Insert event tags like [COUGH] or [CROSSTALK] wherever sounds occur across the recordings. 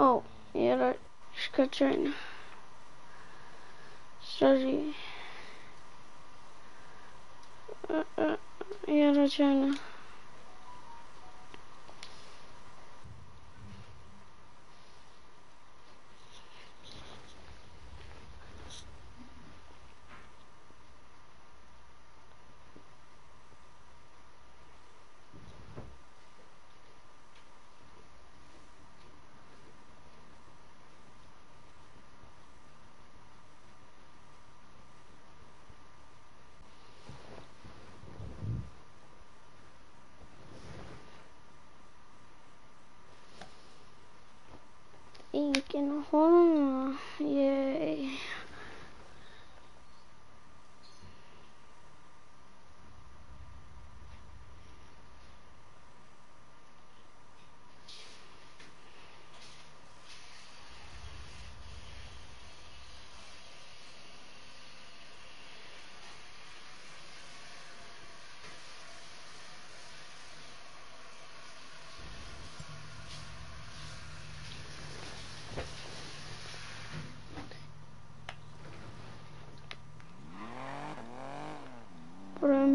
Oh, yeah, that's Katrina. Sorry. Uh, uh, yeah, that's China. fucking horror. Yay.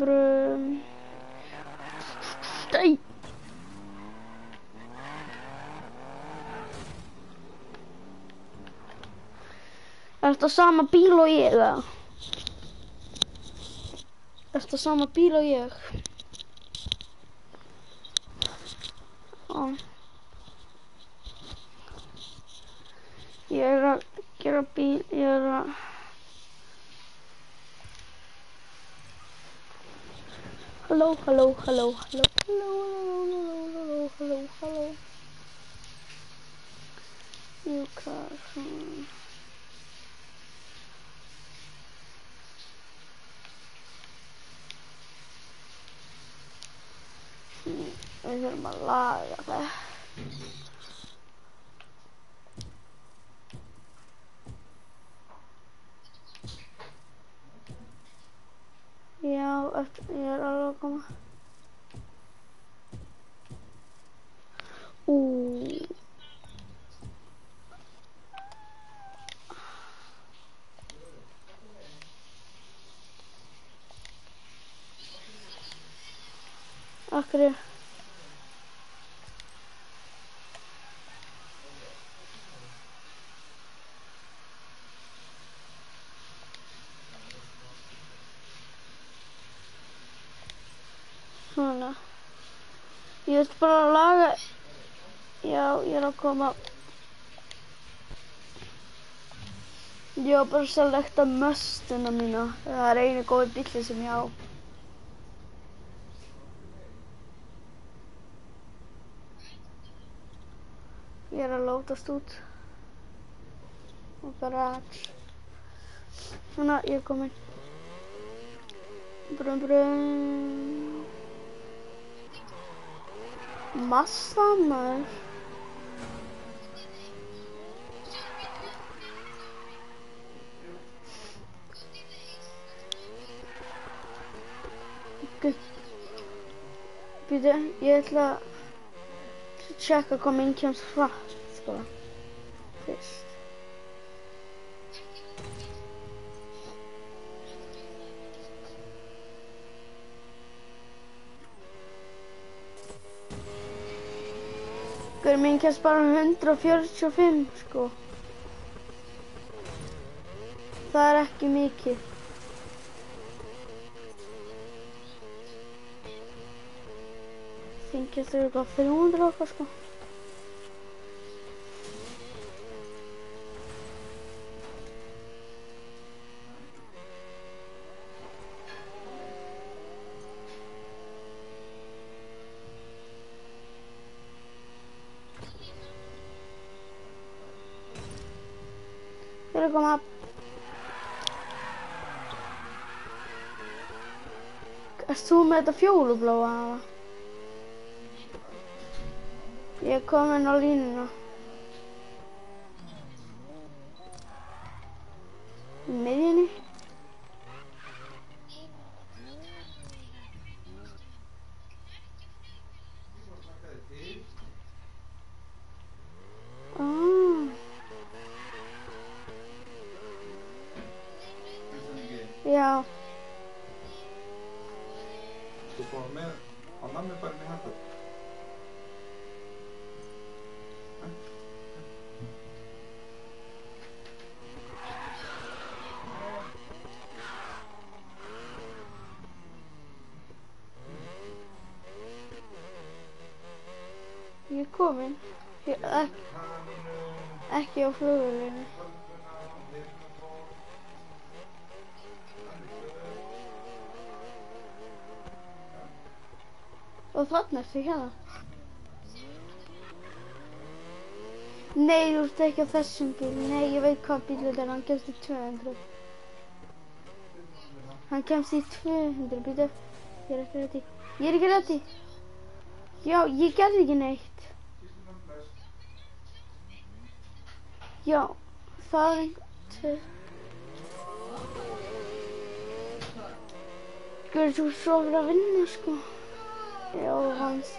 andere. Stay. Er staat samen pilo hier. hello, hello, hello, hello, hello, hello, hello, hello, hello. You crush me. Hmm, I hear my lie, okay? Já, eftir, ég er alveg að koma. Ú. Akkur Svona. Bara laga... Já, ég er að koma. Ég var bara að selekta möstuna mína. Það er einu góði bíli sem ég á. Ég er að lótast út. Og bara... Svona, ég er komin. Brum, brum. Massa maður. Býtu, ég ætla að tjekka hvað minn kemst hratt, sko. Fyrst. Guður minn kemst bara um 145, sko. Það er ekki mikið. Þingist þau eitthvað 300 okkar, sko. Erst þú með þetta fjólubláa? Ég er komin á línuna Í miðjunni Ah. Ponme, mándame para mi jato. Ég er komin. Ég, ek, ekki á flugulinu. Og þarna ertu hérna. Nei, þú ert ekki á þessum bíl. Nei, ég veit hvað bíl þetta er. Hann kemst í 200. Hann kemst í 200. Býtu. Ég er ekki rétti. Ég er ekki rétti. Já, ég gerði ekki neitt. Já, það einhvern... Gjörðu þú svo fyrir að vinna, sko. Já, hans.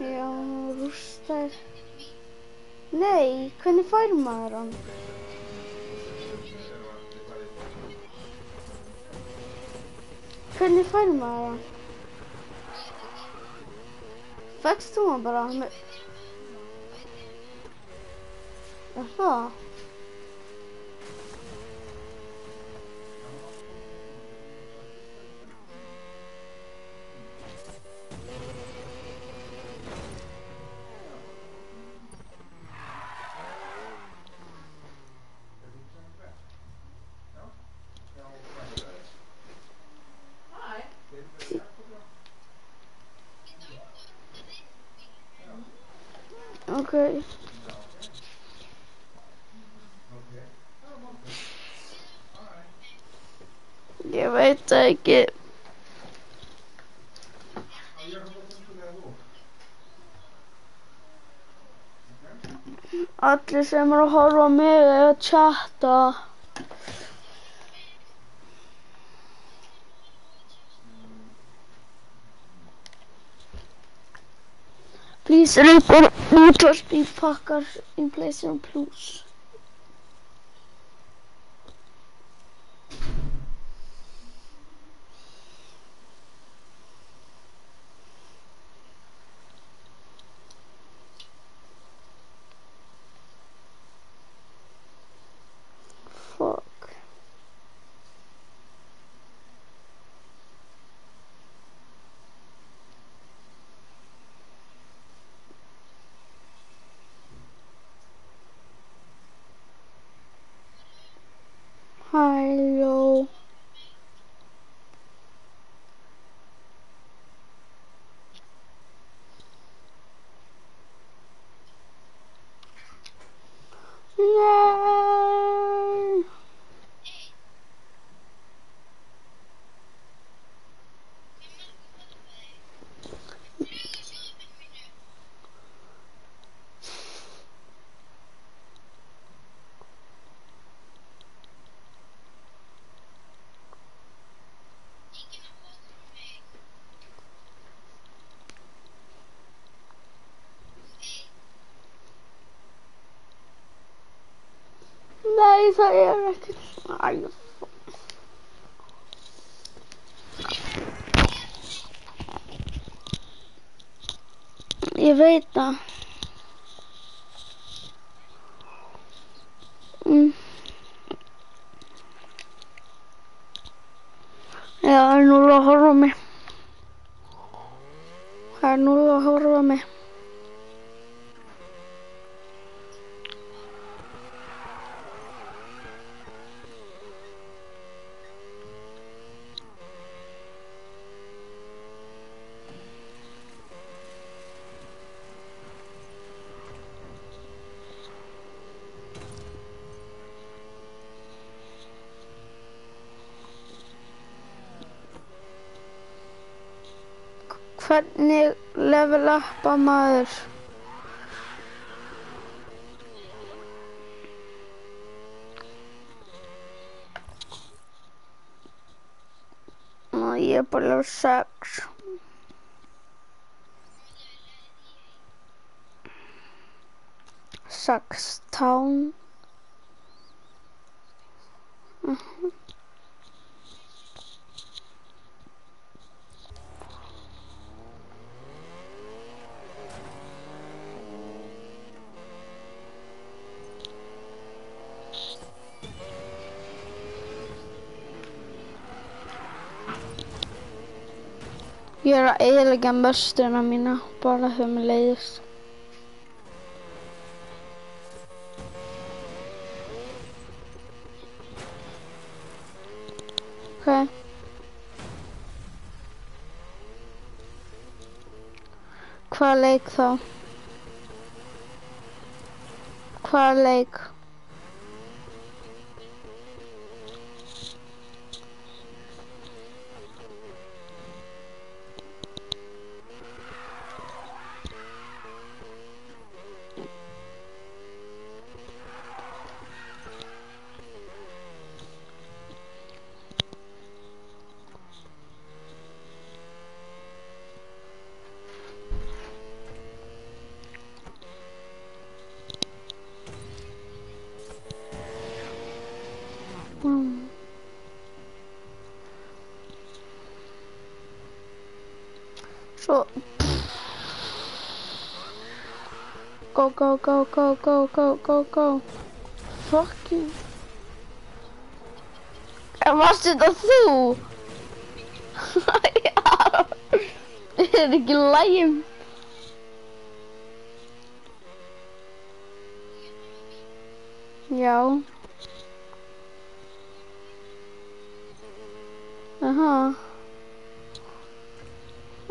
Já, rústar. Nei, hvernig fær maður hann? Hvernig fær maður hann? Fækst þú hann bara með... Er það? Ok. Ég veit það ekki. Allir sem eru að horfa á mig er að chatta. Please report neutral speed packers in PlayStation Plus. Fuck. Halló. Nei. Nei, það er ekki. Æ, ég veit það. Mm. Já, það er núl að horfa á mig. Það er núl að horfa á mig. Hvernig level uppa maður? Ná, ég er bara level 6. sextán Ég er að eiginlega mösturna mína bara þegar mér leiðist. Ok. Hvaða leik þá? Hvaða zo... Go, go, go, go, go, go, go, go. Fucking. En was dit dat [LAUGHS] ja. [LAUGHS] Ik lei hem. Jou. Aha.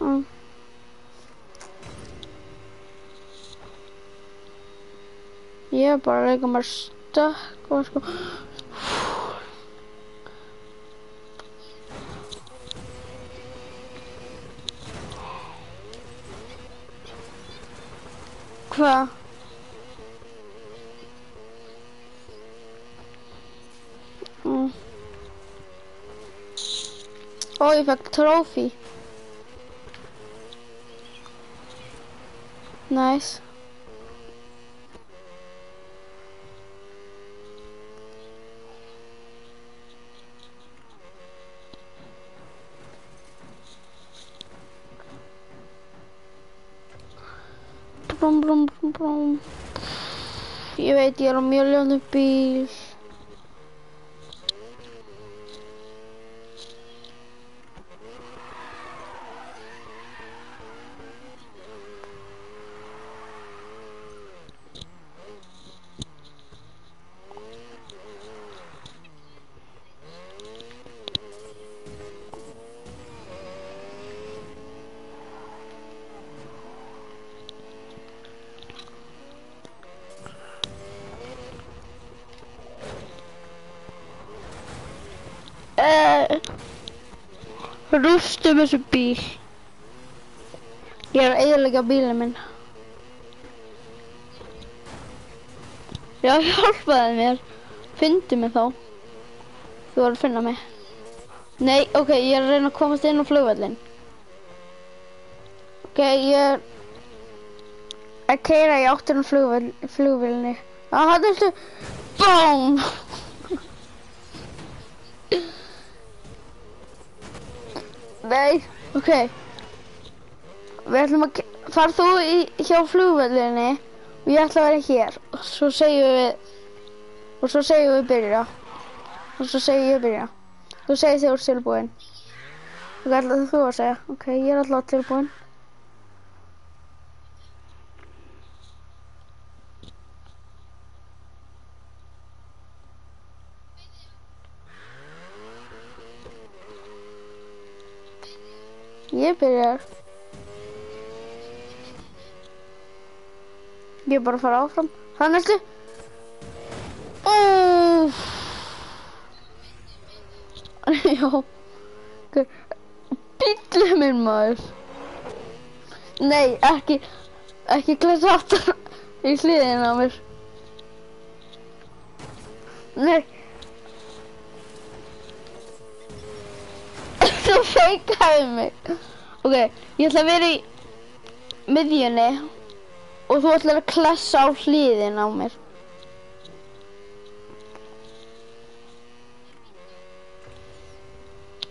Oh. Er bara leika mér stökk og sko. Hvað? Mm. Ó, ég fekk trófi. Nice. Brum, brum, brum, brum. Ég veit, ég er á mjög ljónu bíl. Rústum þessu bíl. Ég er að eiginlega bílinn minn. Já, [LAUGHS] hjálpaði mér. Fyndu mig þá. Þú voru að finna mig. Nei, ok, ég er að reyna að komast inn á flugvöllin. Ok, ég er að keira í áttina á. Ah, hann er stu... BOOM! Nei, ok. Við ætlum að fara þú í, hjá flugvöllinni og ég ætla að vera hér. Og svo segjum við og svo segjum við byrja. Og svo segjum ég byrja. Þú segir þið úr tilbúin og hvað ætlaðu þú að segja. Ok, ég er alltaf tilbúin Ég byrjar. Ég er bara að fara áfram. Það næstu. Úff. [LAUGHS] Já. Bíllið minn maður. Nei, ekki, ekki klessa aftur [LAUGHS] í hliðin á mér. Nei. Þú feikaði mig. Ok, ég ætla að vera í miðjunni og þú ætlar að klessa á hliðin á mér.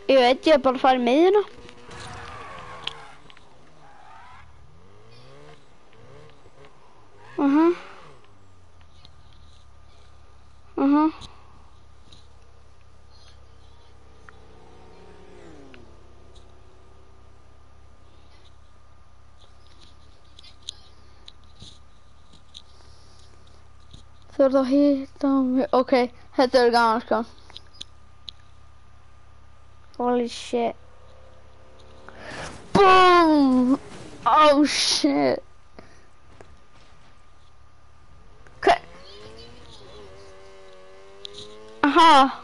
Ég veit, ég er bara að fara í miðjuna. Þú ert að hýtta á mig. Ok, þetta er gaman sko. Holy shit. Boom! Oh shit. Okay. Aha.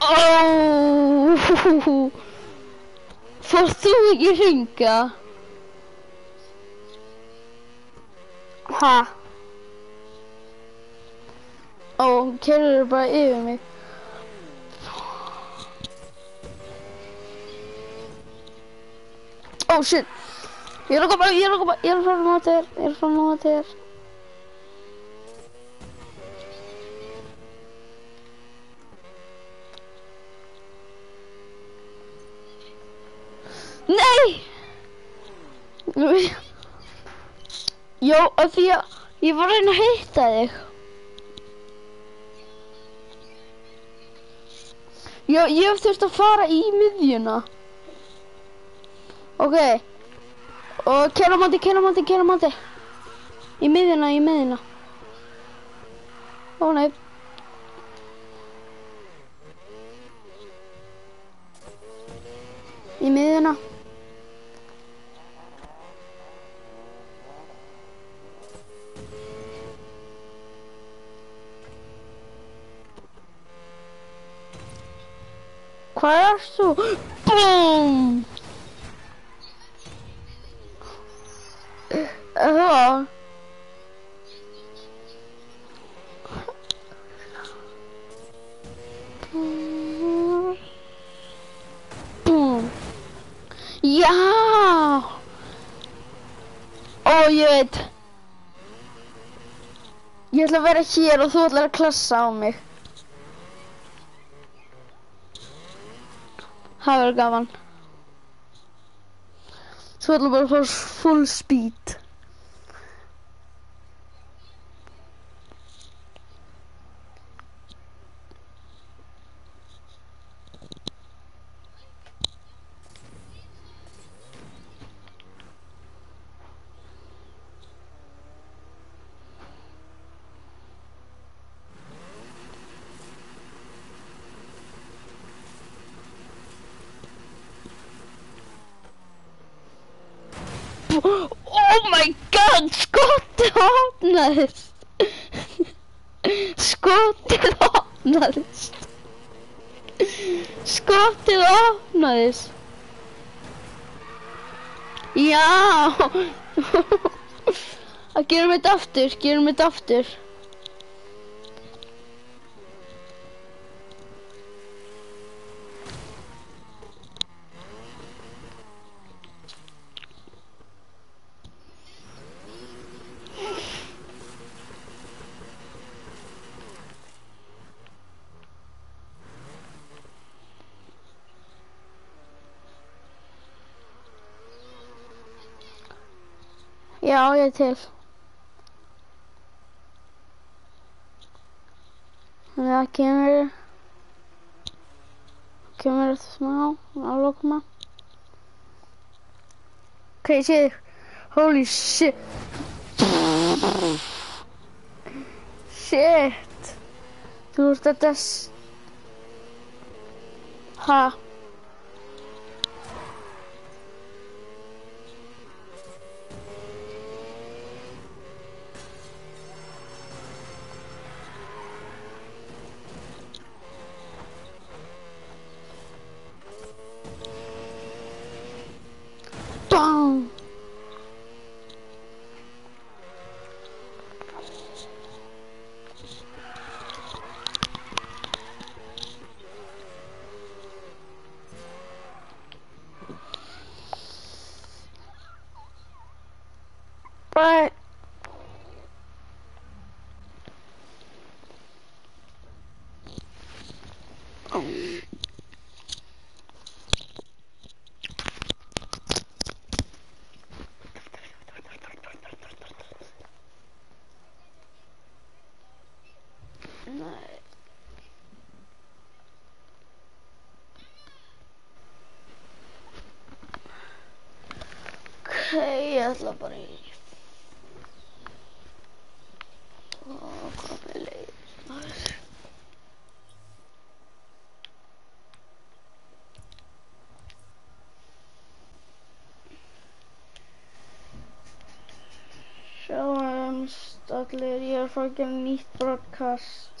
Oh! Fórst þú ekki hringa? Ha? Ó, kerður bara yfir mig. Oh shit! Ég er að koma, ég er að koma, ég er að fara náða þér, ég er að fara náða þér. Nei! Jó, af því að ég var að reyna að hitta þig. Já, ég hef þurft að fara í miðjuna. Ok. Og kera mátti, kera mátti, kera mátti. Í miðjuna, í miðjuna. Ó nei. Í miðjuna. Hvað erst þú? BOOM! Það. BOOM! Já! Ó, ég veit. Ég ætla að vera hér og þú ætlar að klassa á mig. Það verður gaman. Svo ætlum bara að fara full speed. Oh my god, skottið opnaðist. Skottið opnaðist. Skottið opnaðist. Já. Það gerum þetta aftur, gerum þetta aftur. Já, ég er til. Þannig að kemur kemur þetta smá að lokma. Ok, ég sé þig. Holy shit. Shit. Þú ert að des... Ha? Ætla bara í... Hvað með leið. Sjáumst allir, ég er að fara að gera nýtt broadcast.